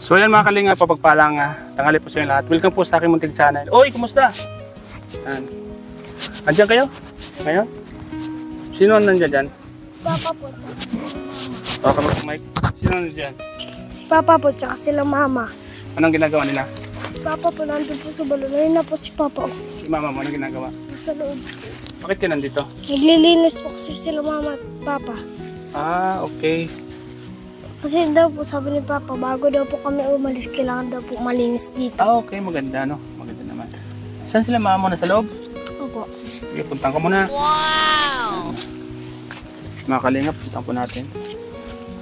So yan mga kalinga, papagpalang uh, tangali po sa inyo lahat. Welcome po sa aking munting channel. Oy, kumusta? Yan. Andiyan kayo? Ngayon? Sino ang nandiyan dyan? Papa po. O, kamar Mike. Sino ang nandiyan? Si Papa po, tsaka sila Mama. Anong ginagawa nila? Si Papa po nandun po sa balon. Ayun na po si Papa. oh. Si mama mo, anong ginagawa? Nasa loob. Bakit ka nandito? Naglilinis po kasi sila Mama at Papa. Ah, okay. Kasi daw po sabi ni Papa, bago daw po kami umalis, kailangan daw po malinis dito. Ah, okay. Maganda, no? Maganda naman. Saan sila mama mo? Nasa loob? Opo. Sige, puntan ko muna. Wow! Mga kalingap, puntan po natin.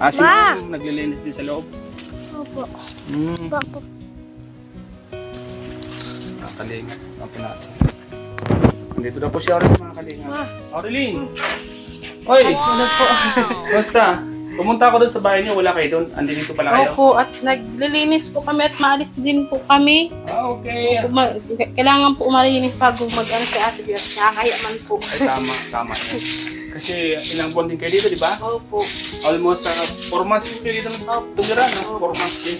Ah, sino Ma! yung naglilinis din sa loob? Opo. Hmm, Papa. mga kalingap, puntan po natin. Dito daw po si Aurelien, mga kalingap. Ma. Aurelien! Oy! Ano po? Basta, pumunta ako doon sa bahay niyo, wala kayo doon. Andi dito pala kayo. Opo, at naglilinis po kami at maalis din po kami. Ah, okay. Kailangan po umalinis bago mag-ano si Ate Bia. Nakakaya man po. Ay, tama, tama yan. Kasi ilang buwan din kayo dito, di ba? Opo. Almost uh, 4 months kayo dito tumira, no? 4 months din.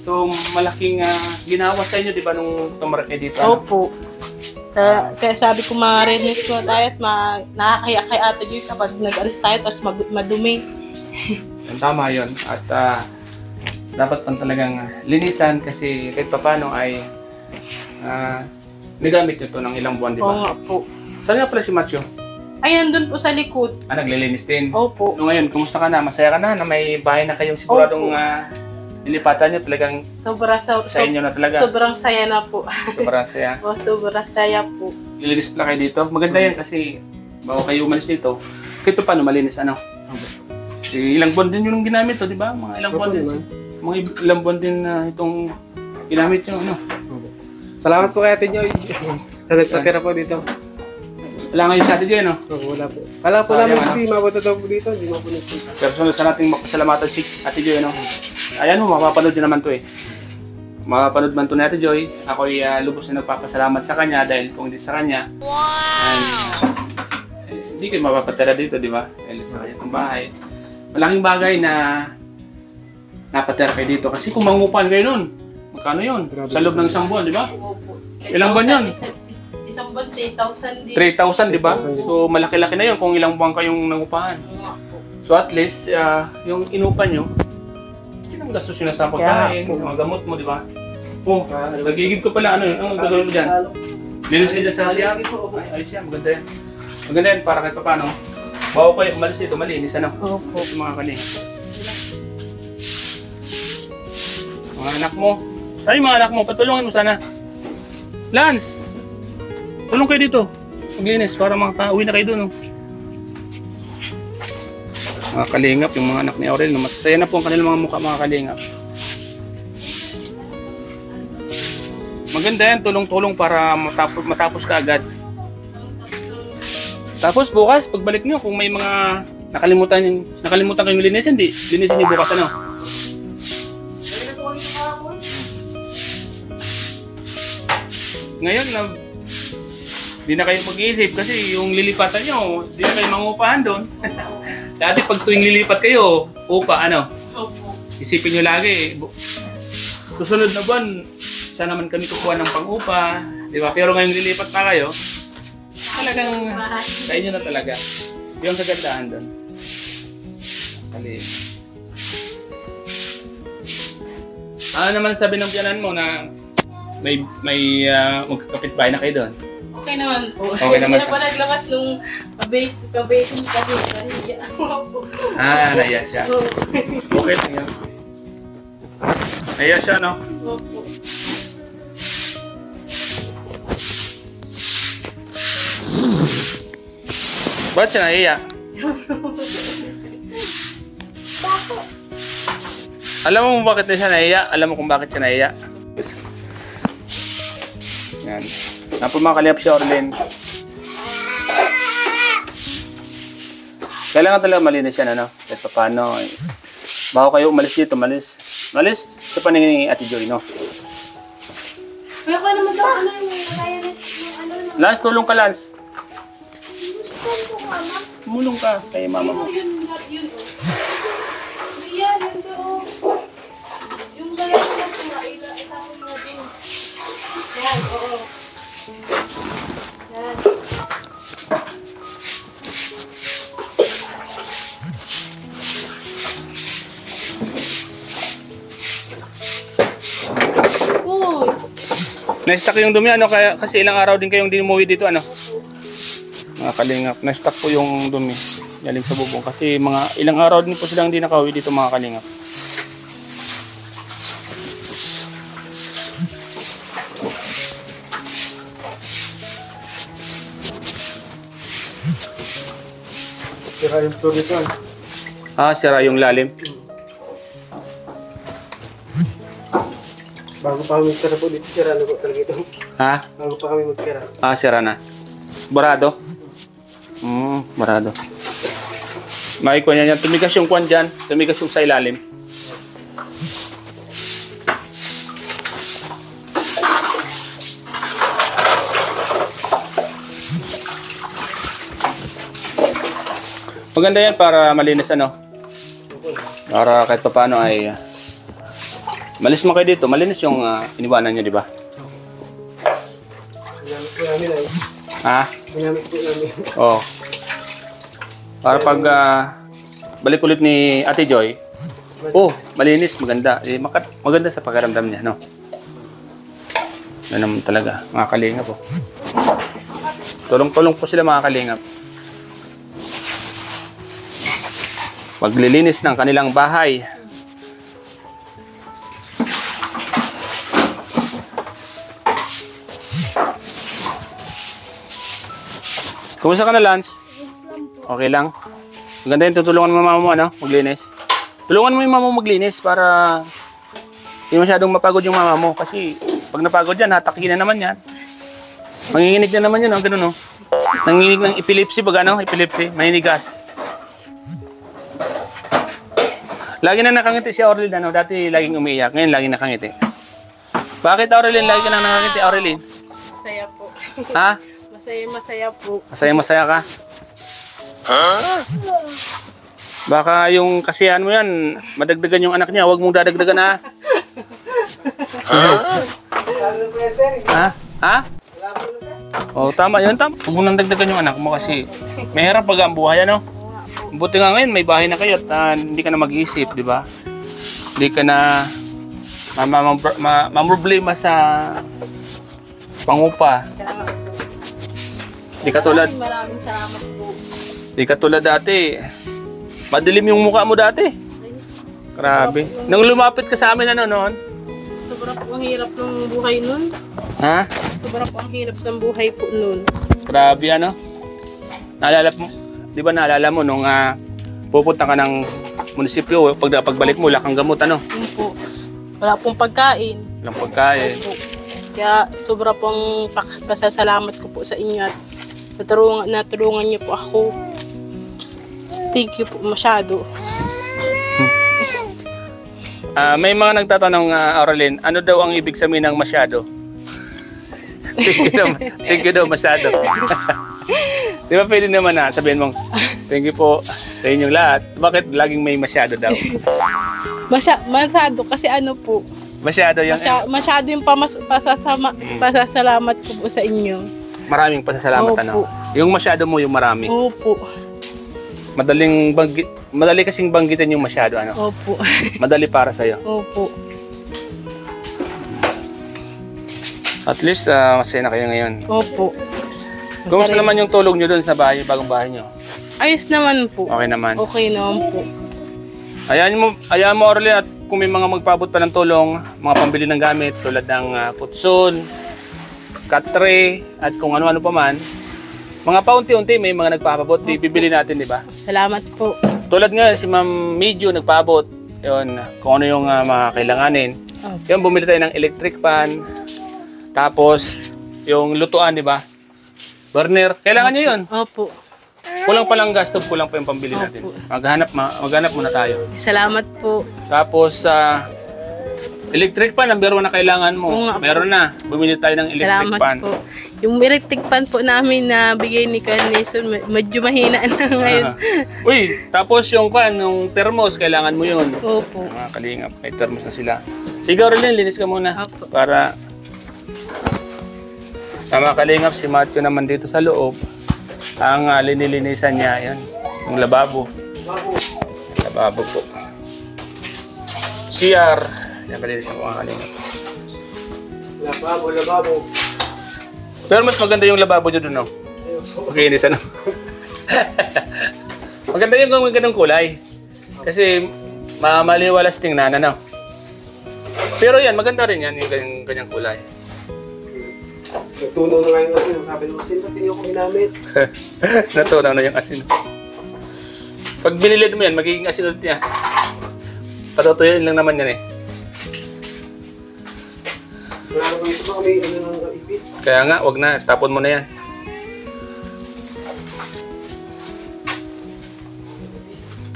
So, malaking uh, ginawa sa inyo, di ba, nung tumira kayo dito? ano? Opo. Kaya, kaya sabi ko marinis ko tayo at ma, nakakaya kay Ate Bia kapag nag-alis tayo tapos mag- madumi. Yan, Tama yon At ah, dapat pang talagang linisan kasi kahit papano ay uh, nagamit nyo to ng ilang buwan, di Oo ba? nga po. Saan nga pala si Macho? Ay, nandun po sa likod. Ah, naglilinis din. Opo. No, ngayon, kumusta ka na? Masaya ka na na may bahay na kayong siguradong uh, nilipatan nyo talagang Sobra sa, sa inyo na talaga. sobrang saya na po. Sobrang saya. o, sobrang saya po. Ilinis pala kayo dito. Maganda yan kasi bago kayo umalis dito, kahit pa paano malinis ano. Eh, ilang buwan din yung ginamit to, di ba? Mga ilang buwan din. Mga ilang buwan din na itong ginamit yung ano. Salamat po kay Ate Joy. sa nagpatira po dito. Wala ngayon sa atin dyan, no? Oh, wala po. Kala po Sayang, namin ano? kasi mapunta daw po dito. Hindi mo po nagpunta. Pero sunod sa nating mapasalamatan si Ate Joy, no? Ayan mo, mapapanood din naman to eh. Mapapanood man to ni Ate Joy. Ako ay ah, lubos na nagpapasalamat sa kanya dahil kung hindi sa kanya, ay, eh, hindi kayo mapapatira dito, di ba? Dahil sa kanya itong bahay. Malaking bagay na napatira kayo dito. Kasi kung mangupahan kayo nun, magkano yun? Sa loob ng isang buwan, di ba? Opo. Ilang buwan yun? Isang, is- isang buwan, 10,000 din. 3,000, di ba? So malaki-laki na yun kung ilang buwan kayong nangupahan. So at least, ah, yung inupa nyo, ilang gastos yun na sa pagkain, yung mga gamot mo, di ba? Oh, nagigib ko pala, ano yun? Anong gagawin mo dyan? Ka dyan sa siya? Ay, ay siya, maganda yan. Maganda yan, para kahit pa paano. Bago kayo umalis dito, malinis, ano? Opo. Yung mga kanin. Mga anak mo. Saan yung mga anak mo? Patulungan mo sana. Lance! Tulong kayo dito. Maglinis para makauwi na kayo doon. Oh. Mga kalingap, yung mga anak ni Aurel. No? Masaya na po ang kanilang mga mukha, mga kalingap. Maganda yan, tulong-tulong para matapos, matapos ka agad. Tapos bukas, pagbalik nyo, kung may mga nakalimutan nakalimutan kayong linisin, di linisin nyo bukas ano. Ngayon na di na kayo mag-iisip kasi yung lilipatan nyo, di na kayo mangupahan doon. Dati pag tuwing lilipat kayo, upa ano, isipin nyo lagi, susunod na buwan, saan naman kami kukuha ng pang-upa, di ba? Pero ngayong lilipat na kayo, talagang sa inyo na talaga. Yung kagandahan doon. Kali. Ano naman sabi ng biyanan mo na may may uh, magkakapit-bahay na kayo doon? Okay naman po. Okay naman Hindi sa- na pa naglabas nung kabase, kabase kasi nahiya ako po. Ah, naiya siya. Okay lang yan. Naiya siya, no? Opo. Ba't siya naiya? Alam mo kung bakit na siya naiya? Alam mo kung bakit siya naiya? Yan. Kaliyap si Orlin. Kailangan talaga malinis yan, ano? Kahit pa paano. Eh. Bago kayo umalis dito, malis. Malis sa paningin ni Ate Joy, no? Kaya ka naman daw ano yung Kaya na ano. Lance, tulong ka, Lance. Tumulong ka kay mama mo. Naistak yung dumi ano kaya kasi ilang araw din kayong dinuwi dito ano? Kalingap, na-stuck po yung dumi. Galing sa bubong. Kasi mga ilang araw din po silang di nakauwi dito, mga kalingap. Sira yung tour nito. ano? Ah, sira yung lalim. Bago pa kami magtira po dito, sira na po talaga ito. Ha? Bago pa kami magtira. Ah, sira na. Barado? Hmm, barado. Makikuha niya yan. Tumigas yung kwan dyan. Tumigas yung sa ilalim. Maganda yan para malinis ano. Para kahit pa paano ay malis mo kayo dito. Malinis yung ah, iniwanan nyo, di ba? Ay. Ha? Namin. Oo. Para pag ah, balik ulit ni Ate Joy, oh, malinis, maganda. Eh, makat maganda sa pagkaramdam niya, no? Yan naman talaga, mga kalingap po. Tulong-tulong po sila mga kalingap. Maglilinis ng kanilang bahay. Kumusta ka na, Lance? Okay lang. Maganda yun, tutulungan mo mama mo, ano? Maglinis. Tulungan mo yung mama mo maglinis para hindi masyadong mapagod yung mama mo. Kasi pag napagod yan, hatakin na naman yan. Manginginig na naman yan, oh, ganun, oh. Nanginginig ng epilepsy, pag ano? Epilepsy, maninigas. Lagi na nakangiti si Aurelin, ano? Dati laging umiiyak, ngayon laging nakangiti. Bakit Aurelin? Lagi ka nang nakangiti, Aurelin? Masaya po. Ha? Masaya, masaya po. Masaya masaya ka? Baka yung kasiyahan mo yan, madagdagan yung anak niya, huwag mong dadagdagan ha. ha? Ha? Oh, tama yun. Tama. Huwag mo nang dagdagan yung anak mo kasi mahirap pag ang buhay, ano? Buti nga ngayon, may bahay na kayo at ah, hindi ka na mag-iisip, di ba? Hindi ka na ma- ma- ma- mamroblema sa pangupa. Di katulad, Maraming salamat. Di katulad dati. Madilim yung mukha mo dati. Grabe. Nung lumapit ka sa amin ano noon? Sobrang po ang hirap ng buhay nun. Ha? Sobrang po ang hirap ng buhay po nun. Grabe ano? Naalala mo, di ba naalala mo nung ah, pupunta ka ng munisipyo, pag pagbalik mo, wala kang gamot ano? Yun po. Wala pong pagkain. Walang pagkain. Po. Kaya sobra pong pasasalamat ko po sa inyo at natulungan, natulungan niyo po ako. Thank you po masyado. Ah, may mga nagtatanong, uh, Aurelin, ano daw ang ibig sabihin ng masyado? thank you daw, thank you daw masyado. Di ba pwede naman na sabihin mong, thank you po sa inyong lahat. Bakit laging may masyado daw? Masya, masyado kasi ano po, Masyado yung masya, masyado yung pamas, pasasama, pasasalamat ko po sa inyo. maraming pasasalamat Opo. ano. Yung masyado mo yung marami. Opo. Madaling banggit, madali kasing banggitin yung masyado ano. Opo. Madali para sa iyo. Opo. At least ah, masaya na kayo ngayon. Opo. Kumusta naman yung tulog nyo doon sa bahay, bagong bahay nyo? Ayos naman po. Okay naman. Okay naman po. Ayan mo, ayan mo Orly, at kung may mga magpabot pa ng tulong, mga pambili ng gamit tulad ng uh, kutson, katre, at kung ano-ano pa man, mga paunti-unti may mga nagpapabot, bibili natin, di ba? Salamat po. Tulad nga, si Ma'am Medyo nagpabot, yun, kung ano yung uh, mga kailanganin. Opo. Yun, bumili tayo ng electric pan, tapos yung lutuan, di ba? Burner, kailangan nyo yun. Opo. Kulang pa lang gasto, kulang pa yung pambili natin. Maghanap, ma- maghanap muna tayo. Salamat po. Tapos, sa electric pan, number one na kailangan mo. Oo nga po. Meron na. Bumili tayo ng electric Salamat pan. po. Yung electric pan po namin na bigay ni Carnation, med- medyo mahina na ngayon. Ah. Uy, tapos yung pan, yung thermos, kailangan mo yun. Opo. Mga kalingap, may thermos na sila. Siguro rin, linis ka muna. Opo. Para sa mga kalingap, si Matthew naman dito sa loob. Ang uh, linilinisan niya, yan. Yung lababo. Lababo po. CR. Yan, malinis ang kalingap. Lababo, lababo. Pero mas maganda yung lababo nyo dun, no? Makinis, ano? maganda yung kung ganung kulay. Kasi ma maliwalas tingnan, ano? Pero yan, maganda rin yan, yung ganyang, ganyang kulay. Nagtunaw na nga yung asin. Sabi ng asin, ba't hindi ako ginamit? Natunaw na yung asin. Pag binilid mo yan, magiging asin ulit niya. Patutuyuin lang naman yan eh. Kaya nga, wag na. Tapon mo na yan.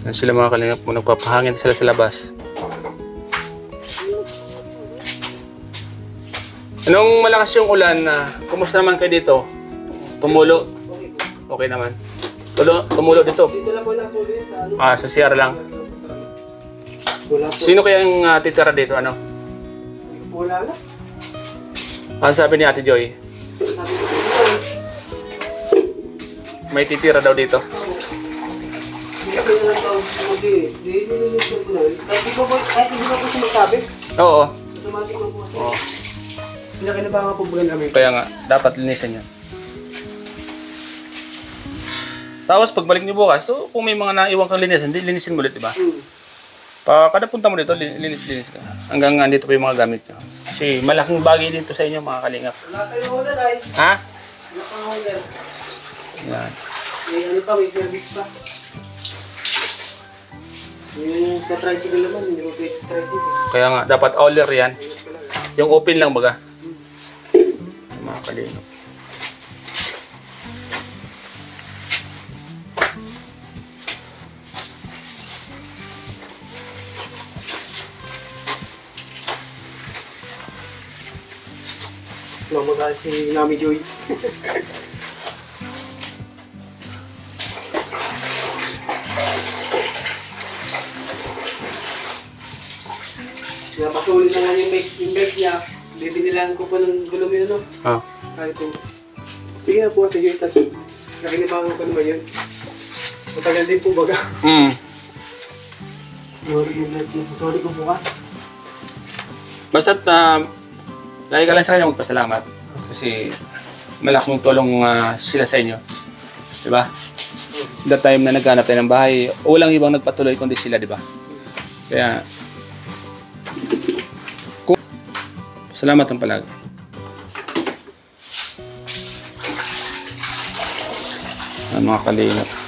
Yan sila mga kalingap mo. Nagpapahangin sila sa labas. Anong malakas yung ulan na kumusta naman kayo dito? Tumulo? Okay naman. Tulo, tumulo dito. Dito lang po natuloy sa ano. Ah, sa CR lang. Sino kaya yung ah, titira dito? Ano? Wala na. Ah, sabi ni Ate Joy, may titira daw dito. Oo. Oo. Pinakinabangan po ba namin? Kaya nga, dapat linisan yan. Tapos pagbalik niyo bukas, so kung may mga naiwan kang linisan, di linisin mo ulit, di ba? Hmm. Pa, kada punta mo dito, lin- linis-linis ka. Hanggang nga dito pa yung mga gamit nyo. Kasi malaking bagay dito sa inyo, mga kalingap. Wala tayong order ay. Ha? Wala pang order. Yan. May ano pa, may service pa. Yung sa tricycle naman, hindi mo pwede tricycle. Kaya nga, dapat all-year yan. Yung open lang baga. Mga kalingap. Si Nami Joy. Napasuli na nga yung bike, yung bike niya. Bibinilan ko po ng gulong yun, no? Ah. Sabi ko, sige na po, sige, tat. Nakinibangan ko naman yun. Matagal din po baga. Mm. Sorry, yung light niya. Sorry ko bukas. Basta't uh, lagi ka lang sa kanya magpasalamat. Kasi malaking tulong ah, sila sa inyo. Di ba? That time na naghanap tayo ng bahay, walang ibang nagpatuloy kundi sila, di ba? Kaya, kung, salamat ang palagi. Ang mga kalingap.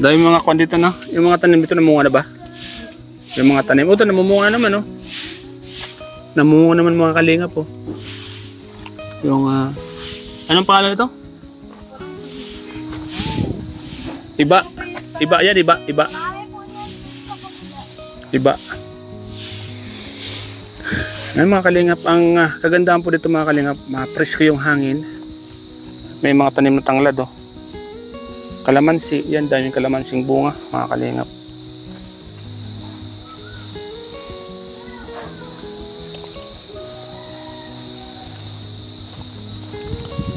Dahil mga kwan dito na. Yung mga tanim dito namunga na ba? Yung mga tanim. O, ito namumunga naman, oh. Namunga naman mga kalinga po. Yung, ah... anong pangalan ito? Iba. Iba yan, iba. Iba. Iba. Ay mga kalingap, ang ah, kagandahan po dito mga kalingap, ma-presko yung hangin. May mga tanim na tanglad oh. Kalamansi, yan daming kalamansing bunga mga kalingap.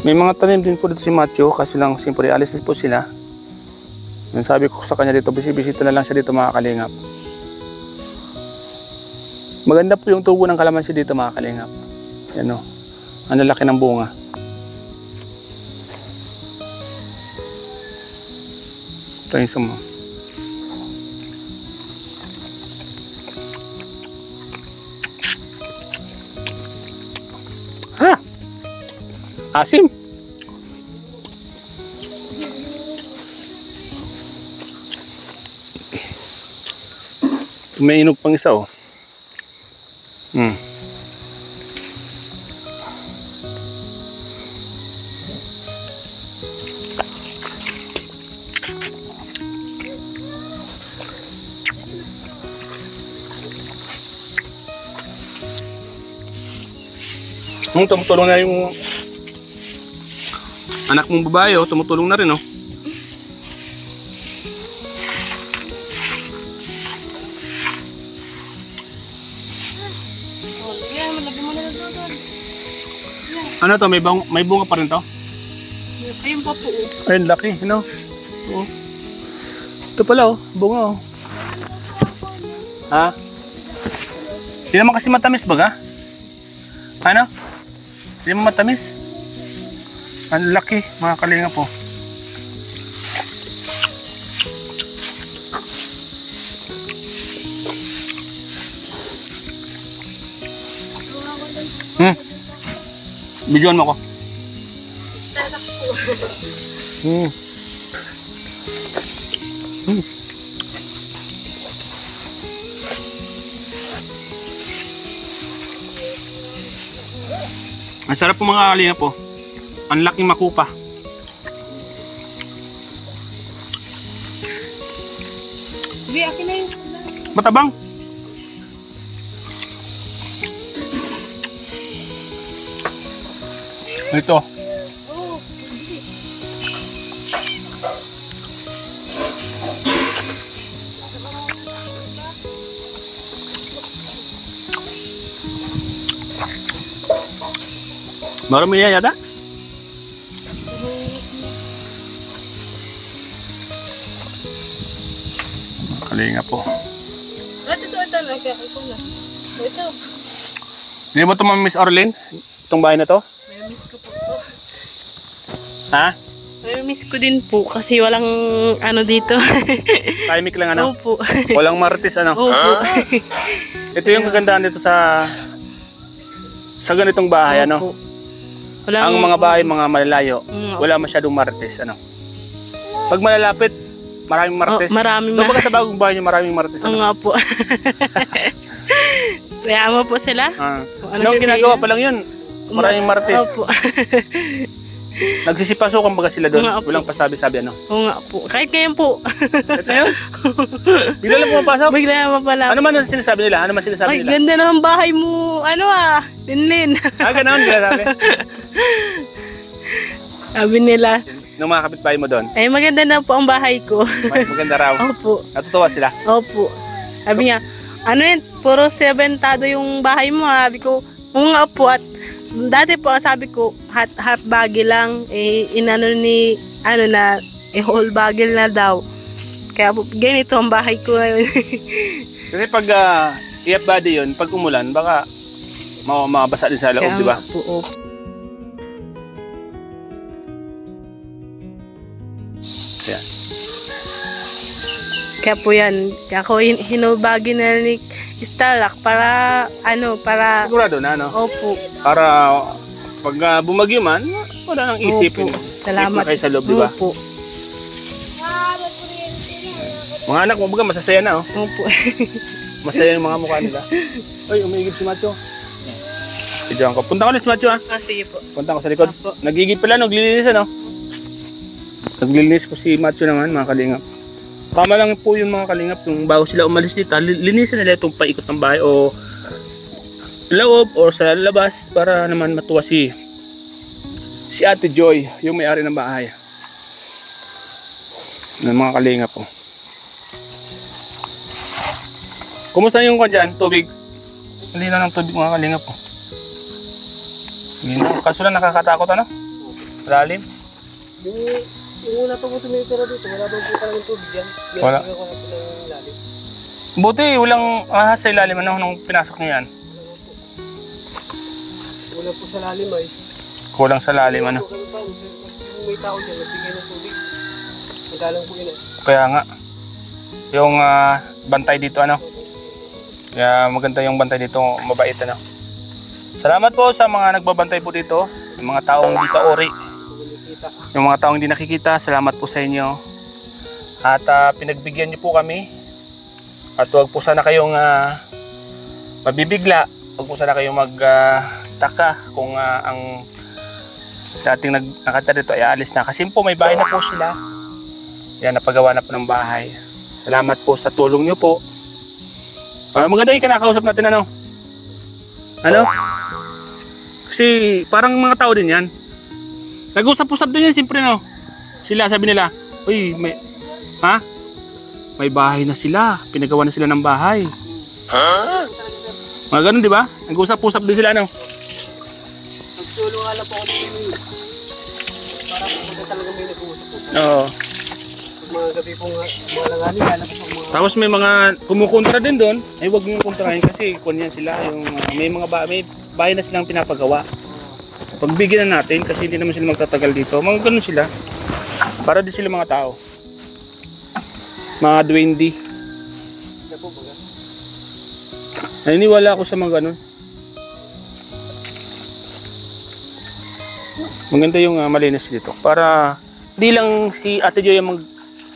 May mga tanim din po dito si Matthew kasi lang siyempre alis po sila. Yung sabi ko sa kanya dito, bisibisita na lang siya dito mga kalingap. Maganda po yung tubo ng kalamansi dito mga kalingap. Yan o. Ang lalaki ng bunga. Ito yung sumo. Ha! Asim! May inog pang isa oh. Hmm. Hmm, tumutulong na yung anak mong babae, oh, tumutulong na rin, oh. Ano to, may, bang, may bunga pa rin to? Ayun pa po. oh. Ayun, laki, ano? Oh. Ito pala, oh, bunga, oh. Ha? Hindi naman kasi matamis baga? Ano? Hindi naman matamis? Ang laki, mga kalinga po. Hmm. Bigyan mo ko. Hmm. Ang sarap po mga kalinga po. Ang laking makupa. Sige, akin na yun. Matabang. Ito. Marami yan yata? Kalinga po. Hindi mo ito Miss Orlin? Itong bahay na to? May miss ko po to. Ha? May miss ko din po kasi walang ano dito. Tahimik lang ano? Opo. Walang martis ano? Opo. Ito yung kagandahan dito sa sa ganitong bahay ano? Walang, Ang mga bahay mga malalayo, Mm, wala masyadong martis ano? Pag malalapit, maraming martis. Oh, maraming Doon ma- ba sa bagong bahay niyo maraming martis Oo ano? nga po. Kaya mo po sila? Ah. Ano Nung sisira? ginagawa pa lang yun, maraming martis. Opo. Nagsisipasukan baga sila doon. Nga po. Walang pasabi-sabi ano? Oo nga po. Kahit ngayon po. Ito yun? Bigla lang pumapasok. Bigla naman pala. Ano man ang sinasabi nila? Ano man sinasabi Ay, nila? ganda naman bahay mo. Ano ah, Linlin. Ah, ganoon, sinasabi. Sabi nila, Nung mga kapitbahay mo doon, ay maganda na po ang bahay ko. mag- maganda raw. Opo. Natutuwa sila. Opo. Sabi niya, ano yun, puro sementado yung bahay mo. ah." Sabi ko, oo nga po. At dati po, sabi ko, half, half bagil lang. Eh, inano ni, ano na, eh, whole bagil na daw. Kaya po, ganito ang bahay ko ngayon. Kasi pag uh, iap body yun, pag umulan, baka ma mabasa din sa loob, Kaya di ba? po, oh. Kaya po yan, ako hin- hinubagi na ni Starlock para, ano, para, Sigurado na, no? opo, Para pag uh, bumagyo man, wala nang isipin. Opo. Salamat. na kayo sa loob, di ba? Opo. Mga anak mo, baga masasaya na, oh. Opo. Masaya yung mga mukha nila. Ay, umigib si Macho. Video ko. Punta ko ulit si Macho, ha? ah, sige po. Punta ko sa likod. Opo. Nagigib pala, naglilinis, ano? Naglilinis po si Macho naman, mga kalingap. Tama lang po yung mga kalingap, yung bago sila umalis dito, li- linisan nila itong paikot ng bahay o loob o sa labas para naman matuwa si si Ate Joy, yung may-ari ng bahay. Ng mga kalingap po. Kumusta yung kwan dyan? Tubig? Hindi na ng tubig mga kalingap po. Hindi na. Kaso lang nakakatakot ano? Lalim? Yung, yung una pa po tumitira dito, wala daw po talagang tubig yan. Yan, Wala. tingnan ko na po ng lalim. Buti walang ahas sa ilalim ano nung pinasok niyo yan. Wala po sa lalim ay. Kulang sa lalim ano. Kung may tao dyan, nagbigay ng tubig. Magalang po yun eh. Kaya nga. Yung ah, bantay dito ano. Kaya maganda yung bantay dito, mabait ano. Salamat po sa mga nagbabantay po dito. Yung mga taong hindi ka ori. Yung mga taong hindi nakikita, salamat po sa inyo. At ah, pinagbigyan niyo po kami. At huwag po sana kayong ah, mabibigla. Huwag po sana kayong magtaka kung ah, ang dating nag nakatira dito ay aalis na. Kasi po may bahay na po sila. Yan, napagawa na po ng bahay. Salamat po sa tulong niyo po. Ah, maganda yung kinakausap natin ano? Ano? Kasi parang mga tao din yan. Nag-usap-usap din yan, siyempre no. Sila, sabi nila, Uy, may... Ha? May bahay na sila. Pinagawa na sila ng bahay. Ha? Mga ganun, di ba? Nag-usap-usap din sila, ano? Nagsulo nga lang po ako. Parang hindi talaga may nag-uusap-usap. Oo. Mga gabi pong mga langanin, lalabas ang mga Tapos may mga kumukontra din doon. Ay, wag niyo kontrahin kasi kung yan sila. Yung, may mga ba may bahay na silang pinapagawa. Pagbigyan na natin kasi hindi naman sila magtatagal dito. Mga ganun sila. Para din sila mga tao. Mga baga. Naniniwala ako sa mga ganun. Maganda yung uh, malinis dito. Para di lang si Ate Joy ang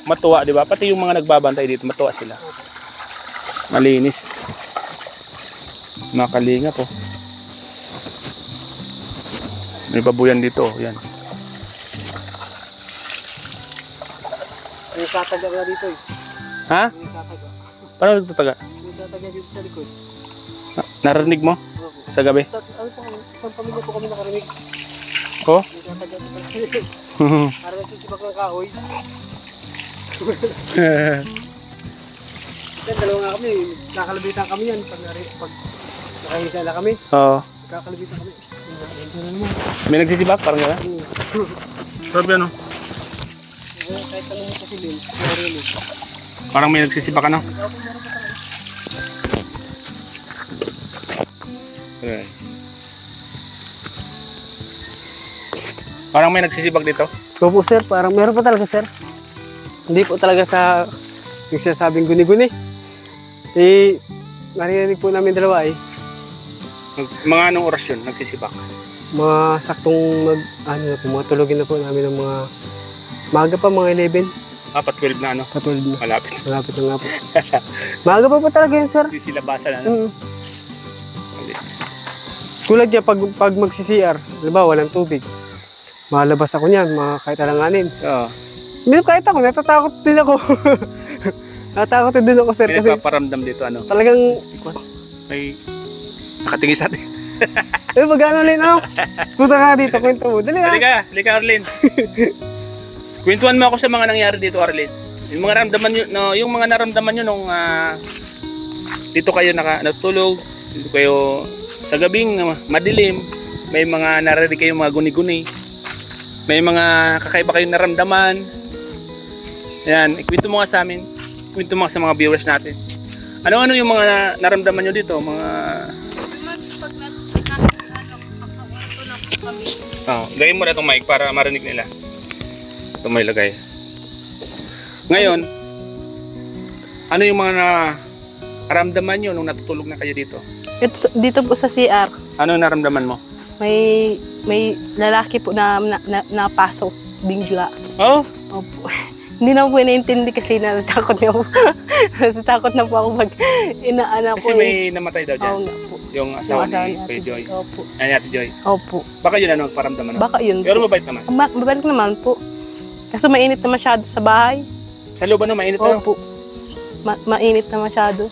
matuwa, di ba? Pati yung mga nagbabantay dito, matuwa sila. Malinis. Makalinga po. May babuyan dito, yan. May tataga nga dito eh. Ha? May tataga. Paano nagtataga? May tataga dito sa likod. Na- Narinig mo? Opo. Sa gabi? Tat, ano po? Isang pamilya po kami nakarinig. Ko? May tataga dito sa likod. Parang nagsisibak ng kahoy. Yan, dalawa nga kami. Nakakalabitan kami yan. Pag, nari- pag nakahinga na kami, Oo. nakakalabitan kami. May nagsisibak? Parang gano'n? Hmm. Sabi ano? Kaya Kahit tanong mo kasi din. Parang may nagsisibak ano? Okay. Parang may nagsisibak dito. Opo sir, parang meron pa talaga sir. Hindi po talaga sa yung sinasabing guni-guni. Eh, narinig po namin dalawa eh. Mag- Mga anong oras yun nagsisibak? Mga saktong mag, ano na po, mga tulogin na po namin ng mga maga pa, mga 11. Apat 12 na ano? Katulad na. Malapit. Malapit na nga po. Maga pa po talaga yun sir. Hindi sila basa na. ano? Mm. Tulad niya, pag, pag magsi-CR, halimbawa walang tubig, malabas ako niyan, mga kahit alanganin. Oo. Hindi kahit ako, natatakot din ako. natatakot din ako sir May kasi nagpaparamdam dito ano? talagang May nakatingin sa atin. Eh, mag-ano rin ako. Punta ka dito, kwento mo. Dali ah. Halika, halika Arlene. Kwentuhan mo ako sa mga nangyari dito Arlene. Yung mga naramdaman nyo, no, yung mga naramdaman nyo nung ah, dito kayo naka, natulog, dito kayo sa gabing madilim, may mga narinig kayong mga guni-guni. May mga kakaiba kayong naramdaman. Yan, ikwento mo nga sa amin. Ikwento mo nga sa mga viewers natin. Ano-ano yung mga na- naramdaman nyo dito? Mga... Oh, gawin mo na itong mic para marinig nila. Ito may lagay. Ngayon, ano yung mga naramdaman nyo nung natutulog na kayo dito? Ito, dito po sa CR, Ano yung naramdaman mo? may may lalaki po na, na, na napasok bigla. Oh, Opo. Hindi na po inaintindi kasi natatakot na po. natatakot na po ako pag inaanak kasi ko. may namatay daw Oo dyan. nga po. Yung asawa Yung asawa ni Kuya Joy. Opo. Ay, Ate Joy. Opo. Baka yun ano, nagparamdaman no? Baka yun Pero po. mabait naman. Ma- mabalik naman po. Kaso mainit na masyado sa bahay. Sa loob ano, mainit ano? Opo. Ma- mainit na masyado.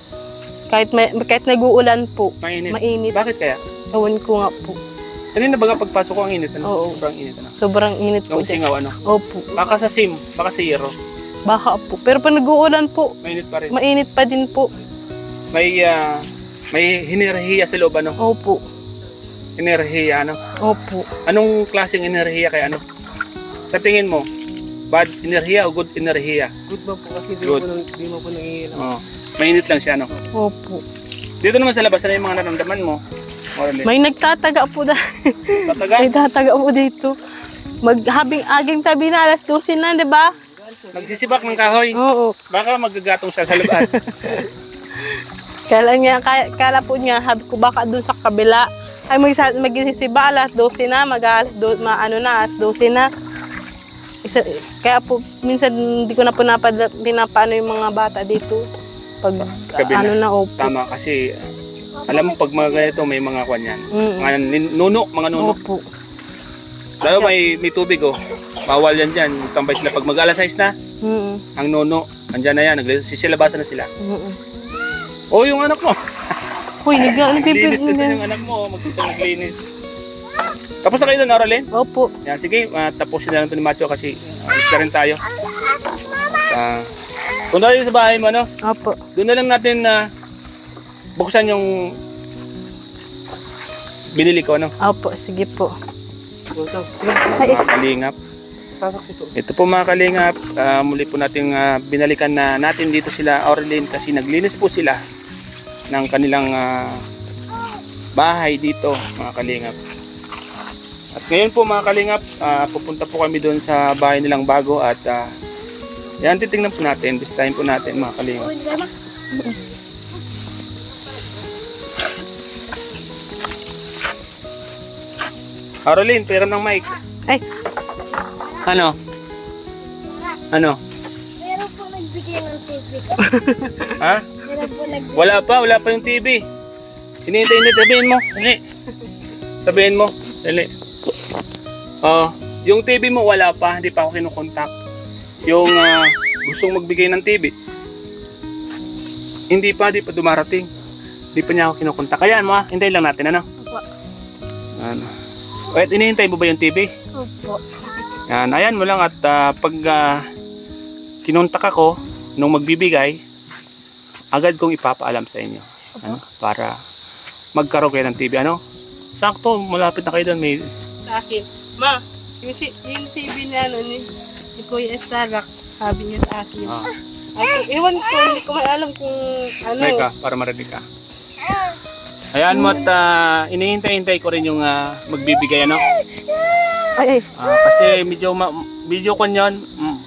Kahit may, kahit nag-uulan po, Mainit. mainit. Bakit kaya? Ewan ko nga po. Kanina baga pagpasok ko ang init ano? Oo. Sobrang init ano? Sobrang init po Yung singaw ano? Opo. Baka sa sim, baka sa yero. Baka po. Pero pag nag-uulan po, Mainit pa rin. mainit pa din po. May, ah, may hinirhiya sa loob ano? Opo. Hinirhiya ano? Opo. Anong klaseng enerhiya kaya ano? Sa tingin mo, bad enerhiya o good enerhiya? Good ba po kasi di Good. mo po, nang- di mo po nangihilam. Oo. Mainit lang siya, no? Opo. Dito naman sa labas, ano yung mga naramdaman mo? May nagtataga po na. Tataga? May tataga po dito. Maghabing aging tabi na alas 12 na, di ba? Nagsisibak ng kahoy. Oo. Baka magagatong siya sa labas. Kala niya, kaya, kala po niya, sabi ko baka dun sa kabila. Ay mag magsisiba alas 12 na, mag alas do, ma, ano na, alas 12 na. Isa, kaya po, minsan hindi ko na po napad, pinapaano yung mga bata dito. Pag Kabila. ano na, opo. Tama, kasi alam mo pag mga ganito, may mga kwan yan. Mm. Mga nin- nuno, mga nuno. Opo. Lalo may, may tubig, oh. Bawal yan dyan. Tambay sila. Pag mag-alas 6 na, Mm ang nuno, andyan na yan. Nagsisilabasan na sila. -mm. Oh, yung anak mo. Uy, nag Linis na din nagpipil yung anak mo. Mag-isa naglinis. Tapos na kayo doon, Aralyn? Opo. Yan, sige, ah, tapusin na lang ito ni Macho kasi uh, alis na rin tayo. Uh, kung tayo sa bahay mo, ano, Opo. doon na lang natin na buksan yung binili ko, ano, Opo, sige po. mga kalingap. Ito po mga kalingap, ah, muli po natin ah, binalikan na natin dito sila, Aurelien, kasi naglinis po sila ng kanilang ah, bahay dito, mga kalingap. At ngayon po mga kalingap, ah, pupunta po kami doon sa bahay nilang bago at ah, yan, titingnan po natin, bisitahin po natin mga kalingap. Aurelien, pera ng mic. Ay, Ano? Ano? Meron po nagbigay ng TV. Ha? Meron po nagbigay. Wala pa, wala pa yung TV. Hinihintay hindi, sabihin mo. Dali. Sabihin mo. Dali. Oh, yung TV mo wala pa, hindi pa ako kinukontak. Yung ah, gustong magbigay ng TV, hindi pa, hindi pa dumarating. Hindi pa niya ako kinukontak. Kaya mo, hintayin lang natin, ano? Opo. Ano? Wait, inihintay mo ba yung TV? Opo. Yan, ayan mo lang at ah, pag ah, kinontak ako nung magbibigay, agad kong ipapaalam sa inyo. Ano? Para magkaroon kayo ng TV. Ano? Sakto, malapit na kayo doon. May... sa akin. Ma, yung, yung TV ni ano ni, ni Kuya Estarak, sabi niya sa akin. Ah, Ako, ewan ko, hindi ko alam kung ano. ka, para marinig ka. Ayan mo at ah, inihintay-hintay ko rin yung ah, magbibigay. Ano? Ay, ay, Ah, kasi medyo, ma- medyo kon yun. Mm,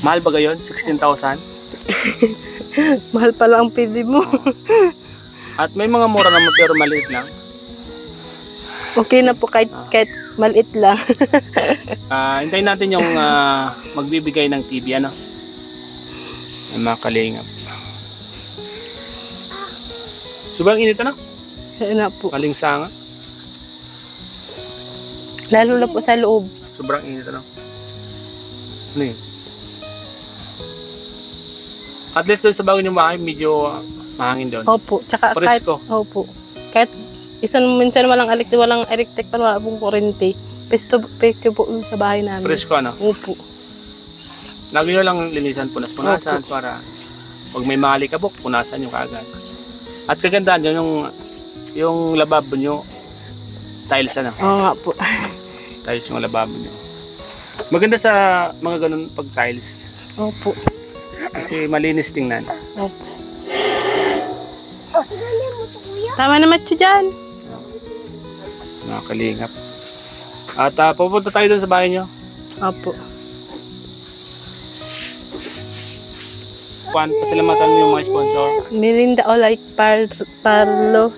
mahal ba gayon? 16,000? mahal pala ang TV mo. At may mga mura naman pero maliit lang. okay na po kahit, kahit maliit lang. Ah, hintayin natin yung ah, magbibigay ng TV ano. Ang mga kalingap. Sobrang init ano? Ayun na po. Kaling sanga. Lalo na po sa loob. Sobrang init ano? Ano yun? At least doon sa bago yung bahay, medyo ah, mahangin doon. Opo, tsaka kahit, Presko. opo. Kahit isang minsan walang electric, walang electric pa, wala pong kurente. Pesto, pesto po sa bahay namin. Presko ano? Opo. Lagi nyo lang linisan, punas-punasan para pag may malikabok, punasan yung kagad. At kagandahan yun, yung, yung lababo nyo, tiles ano? Oo nga po. tiles yung lababo nyo. Maganda sa mga ganun pag tiles. Opo. Kasi malinis tingnan. Opo. Tama na macho dyan. Mga kalingap. At ah, pupunta tayo doon sa bahay nyo. Opo. Juan, pasalamatan mo yung mga sponsor. Mirinda o like par Parlo.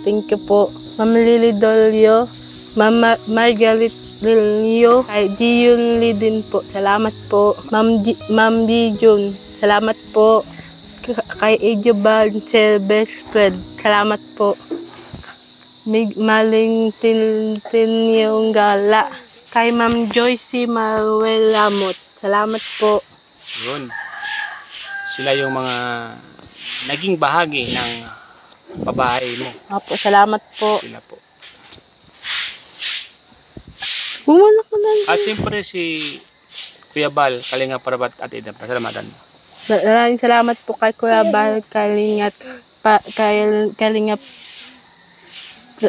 Thank you po. Ma'am Lily Dolio. Ma'am Margaret Lilio. Kay Dion Lee din po. Salamat po. Ma'am G- Ma'am Dijun. Salamat po. Kay Ejo Balcer Best Friend. Salamat po. Mig Maling tin, tin yung gala. Kay Ma'am Joyce Manuel Lamot. Salamat po. Yun. Sila yung mga naging bahagi ng pabahay mo. Opo, salamat po. Sila po. Bumulak mo na. At siyempre si Kuya Bal, Kalinga Parabat at Ida. Pasalamatan mo. Maraming salamat po kay Kuya Bal, Kalingat, pa, kay, Kalingap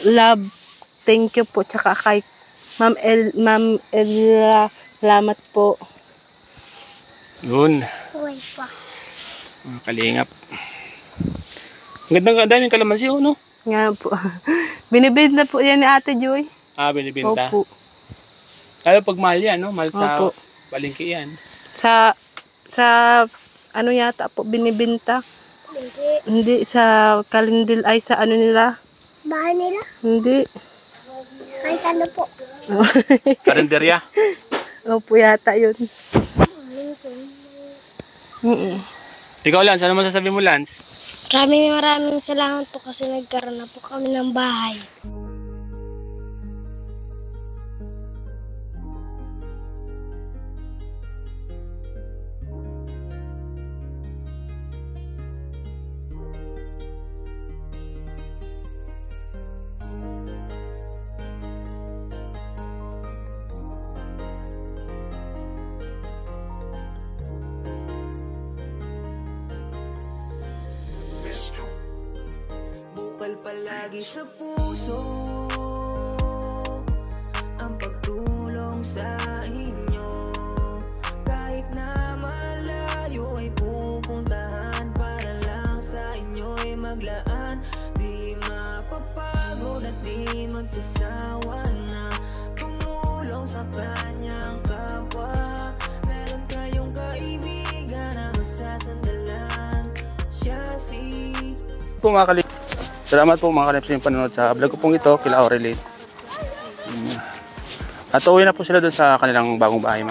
Love. Thank you po. Tsaka kay Ma'am El, Ma'am Ella, salamat po. Yun. Uy pa. Mga kalingap. Ang gandang ang daming kalamansi, oh, no? Nga po. Binibenta po yan ni Ate Joy. Ah, binibinta. Opo. Lalo pag mahal yan, no? Mahal sa Opo. balingki yan. Sa, sa, ano yata po, binibenta. Hindi. Hindi sa kalindil, ay sa ano nila. Bahay nila? Hindi. Kahit ano po. Karinderya. Opo yata yun. Minsan. Mm Ikaw, Lance, ano masasabi mo, Lance? Maraming maraming salamat po kasi nagkaroon na po kami ng bahay. Palagi sa puso. Ang pagtulong sa inyo. Kahit na malayo ay pupuntahan Para lang sa inyo'y maglaan. Di mapapagod at di magsasawa na Tumulong sa kanyang kapwa. Kayong kaibigan na masasandalan. Siya si. Salamat po mga kalip sa inyong panonood sa vlog ko pong ito, kila Aurelite. Mm. At uwi na po sila doon sa kanilang bagong bahay.